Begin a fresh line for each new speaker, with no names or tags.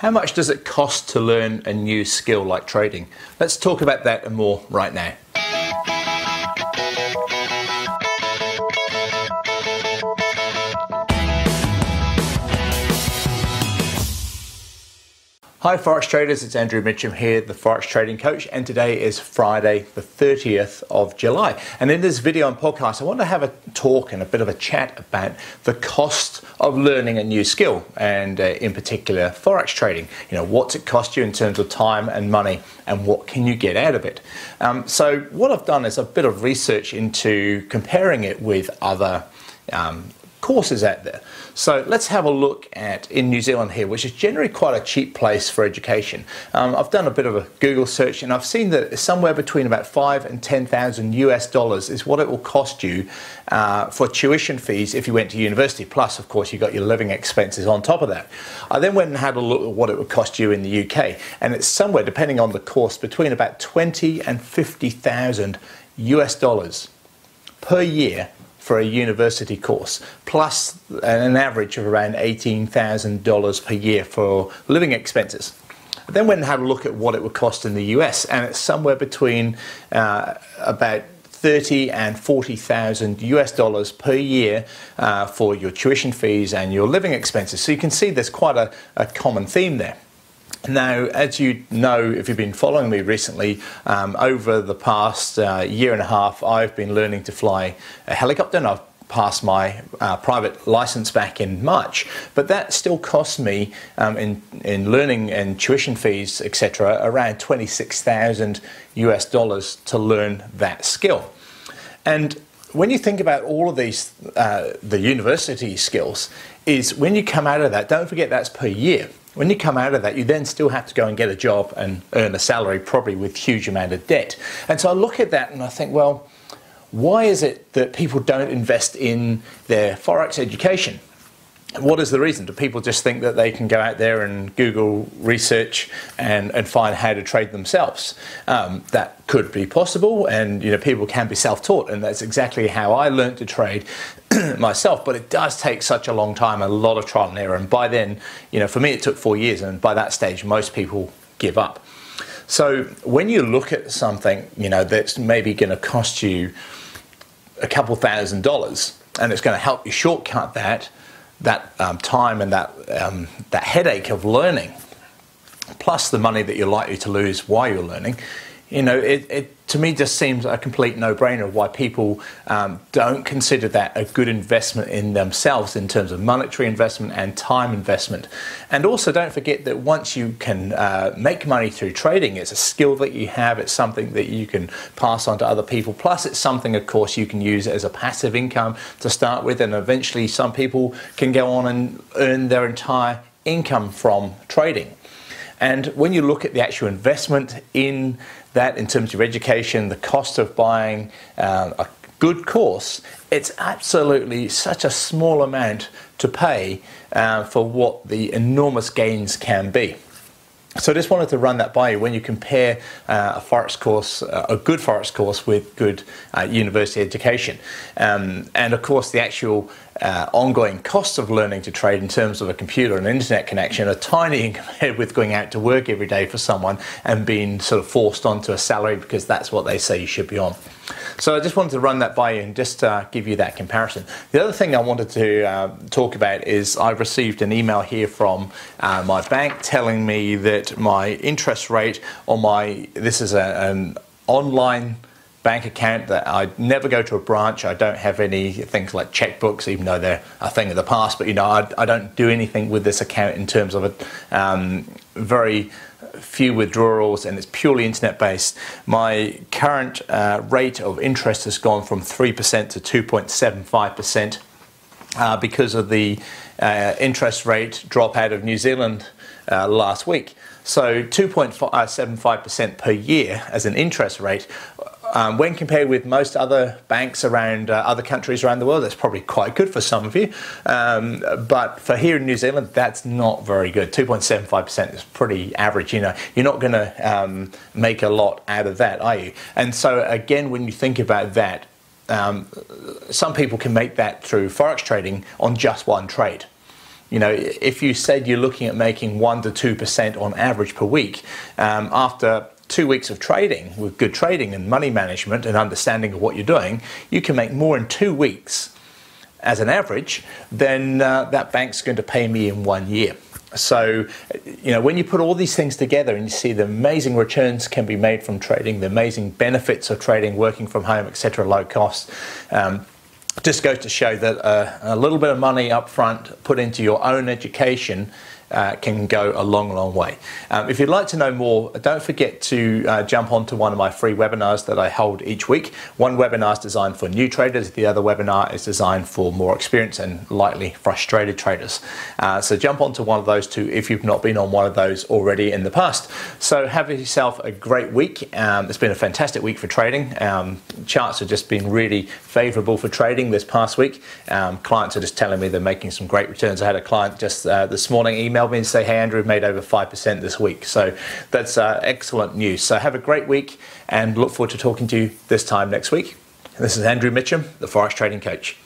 How much does it cost to learn a new skill like trading? Let's talk about that and more right now. Hi Forex traders, it's Andrew Mitchem here, the Forex Trading Coach, and today is Friday, the 30th of July. And in this video and podcast, I want to have a talk and a bit of a chat about the cost of learning a new skill, and uh, in particular, Forex trading. You know, what's it cost you in terms of time and money, and what can you get out of it? Um, so, what I've done is a bit of research into comparing it with other um, courses out there. So let's have a look at in New Zealand here, which is generally quite a cheap place for education. Um, I've done a bit of a Google search and I've seen that somewhere between about five and 10,000 US dollars is what it will cost you uh, for tuition fees if you went to university. Plus, of course, you've got your living expenses on top of that. I then went and had a look at what it would cost you in the UK, and it's somewhere, depending on the course, between about 20 and 50,000 US dollars per year for a university course, plus an average of around $18,000 per year for living expenses. I then went and had a look at what it would cost in the US, and it's somewhere between uh, about 30 and 40,000 US dollars per year uh, for your tuition fees and your living expenses. So you can see there's quite a, a common theme there. Now, as you know, if you've been following me recently, um, over the past uh, year and a half, I've been learning to fly a helicopter and I've passed my uh, private license back in March, but that still cost me um, in, in learning and tuition fees, etc., around 26,000 US dollars to learn that skill. And when you think about all of these, uh, the university skills, is when you come out of that, don't forget that's per year. When you come out of that, you then still have to go and get a job and earn a salary, probably with huge amount of debt. And so I look at that and I think, well, why is it that people don't invest in their forex education? What is the reason? Do people just think that they can go out there and Google research and, and find how to trade themselves? Um, that could be possible, and you know people can be self-taught, and that's exactly how I learned to trade myself. But it does take such a long time, a lot of trial and error, and by then, you know, for me it took four years, and by that stage, most people give up. So when you look at something, you know, that's maybe going to cost you a couple thousand dollars, and it's going to help you shortcut that that um, time and that um, that headache of learning, plus the money that you're likely to lose while you're learning, you know, it, it to me just seems a complete no-brainer why people um, don't consider that a good investment in themselves in terms of monetary investment and time investment. And also don't forget that once you can uh, make money through trading, it's a skill that you have, it's something that you can pass on to other people. Plus it's something, of course, you can use as a passive income to start with and eventually some people can go on and earn their entire income from trading. And when you look at the actual investment in that, in terms of education, the cost of buying uh, a good course, it's absolutely such a small amount to pay uh, for what the enormous gains can be. So I just wanted to run that by you when you compare uh, a forex course, uh, a good forex course with good uh, university education. Um, and of course the actual uh, ongoing costs of learning to trade in terms of a computer and internet connection are tiny compared with going out to work every day for someone and being sort of forced onto a salary because that's what they say you should be on. So I just wanted to run that by you and just uh, give you that comparison. The other thing I wanted to uh, talk about is I've received an email here from uh, my bank telling me that my interest rate on my this is a, an online bank account that I never go to a branch. I don't have any things like checkbooks, even though they're a thing of the past. But you know, I, I don't do anything with this account in terms of a um, very few withdrawals and it's purely internet based. My current uh, rate of interest has gone from 3% to 2.75% uh, because of the uh, interest rate drop out of New Zealand uh, last week. So 2.75% per year as an interest rate um, when compared with most other banks around uh, other countries around the world, that's probably quite good for some of you. Um, but for here in New Zealand, that's not very good. 2.75% is pretty average. You know, you're not going to um, make a lot out of that, are you? And so again, when you think about that, um, some people can make that through forex trading on just one trade. you know, if you said you're looking at making 1% to 2% on average per week, um, after two weeks of trading with good trading and money management and understanding of what you're doing, you can make more in two weeks as an average than uh, that bank's going to pay me in one year. So, you know, when you put all these things together and you see the amazing returns can be made from trading, the amazing benefits of trading, working from home, etc., low cost. Um, just goes to show that uh, a little bit of money up front put into your own education uh, can go a long, long way. Um, if you'd like to know more, don't forget to uh, jump onto one of my free webinars that I hold each week. One webinar is designed for new traders, the other webinar is designed for more experienced and lightly frustrated traders. Uh, so jump onto one of those two if you've not been on one of those already in the past. So have yourself a great week. Um, it's been a fantastic week for trading. Um, charts have just been really favorable for trading this past week. Um, clients are just telling me they're making some great returns. I had a client just uh, this morning email emailed me and say, hey, Andrew, made over 5% this week. So that's uh, excellent news. So have a great week and look forward to talking to you this time next week. This is Andrew Mitchem, the Forex Trading Coach.